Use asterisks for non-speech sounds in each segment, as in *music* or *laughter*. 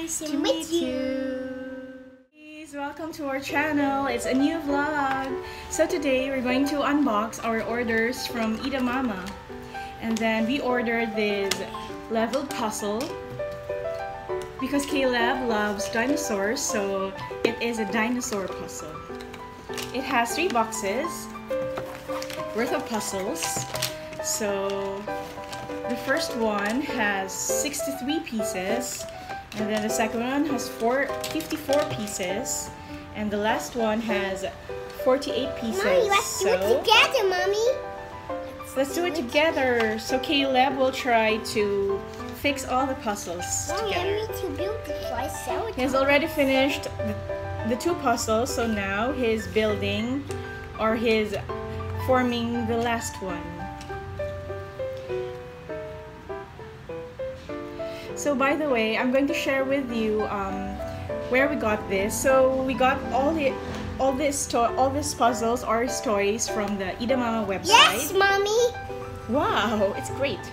Nice to meet you. Please welcome to our channel. It's a new vlog. So today we're going to unbox our orders from Edamama. And then we ordered this level puzzle because Caleb loves dinosaurs, so it is a dinosaur puzzle. It has three boxes worth of puzzles. So the first one has 63 pieces and then the second one has four, 54 pieces and the last one has 48 pieces. Mommy, let's so, do it together, Mommy. Let's do it together. So Caleb will try to fix all the puzzles Mommy, together. I need to build this myself. He has already finished the, the two puzzles, so now he's building or he's forming the last one. So by the way, I'm going to share with you um, where we got this. So we got all the all this to- all these puzzles or toys from the Edamama website. Yes, Mommy. Wow, it's great.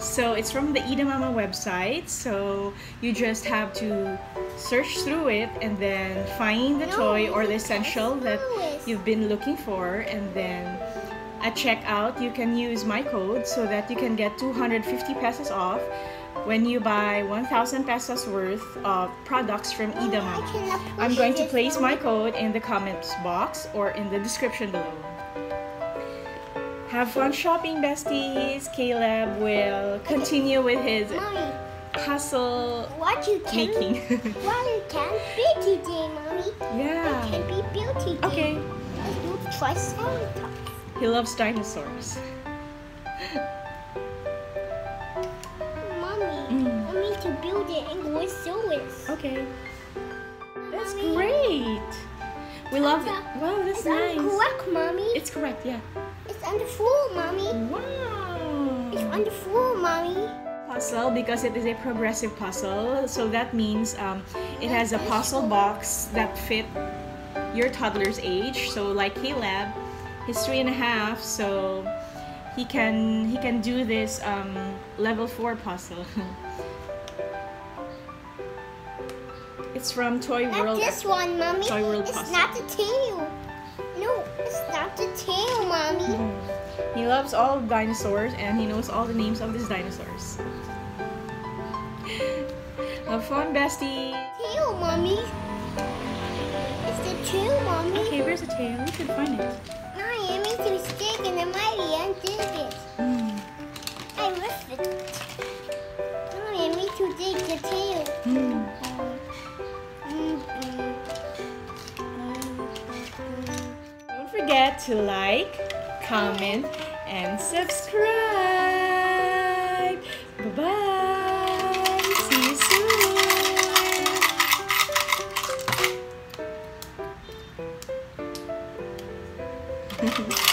So it's from the Edamama website. So you just have to search through it and then find the No, toy or the essential that you've been looking for and then at checkout you can use my code so that you can get 250 pesos off when you buy 1000 pesos worth of products from Ida I Mama. cannot I'm going to place my code in the comments box or in the description below. Have fun shopping, besties. Caleb will continue with his Mommy, puzzle what you can making. *laughs* what you can build today, Mommy? It yeah. can be built today. Okay. Let's do Triceratops. He loves dinosaurs. *laughs* build it and go through it. Okay. That's Mommy. great. We love it. Wow, that's It's nice. correct, Mommy. It's correct, yeah. It's on the floor, Mommy. It's Wow. on the floor, Mommy. Puzzle because it is a progressive puzzle. So that means um, it has a puzzle box that fit your toddler's age. So like Caleb, he's three and a half, so he can he can do this um, level four puzzle. *laughs* it's from Toy Not World. this one, Mommy. Toy World it's Puzzle. not the tail. No, it's not the tail, Mommy. Mm. He loves all dinosaurs and he knows all the names of these dinosaurs. *laughs* Have fun, bestie. Tail, Mommy. It's the tail, Mommy. Okay, where's the tail? We should find it. I am into stick and I'm mighty undid it. forget to like, comment, and subscribe. Bye-bye. See you soon. *laughs*